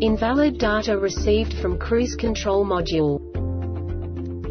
Invalid data received from cruise control module.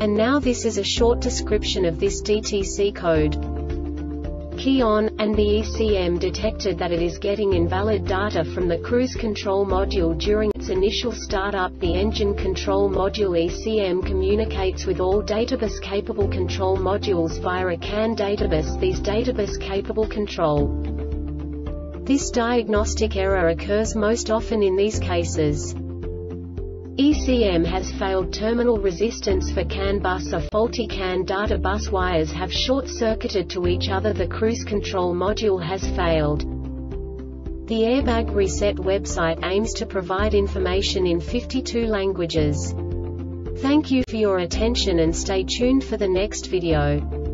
And now this is a short description of this DTC code. Key on, and the ECM detected that it is getting invalid data from the cruise control module during its initial startup. The engine control module ECM communicates with all databus capable control modules via a CAN databus. These databus capable control this diagnostic error occurs most often in these cases. ECM has failed terminal resistance for CAN bus or faulty CAN data bus wires have short-circuited to each other the cruise control module has failed. The Airbag Reset website aims to provide information in 52 languages. Thank you for your attention and stay tuned for the next video.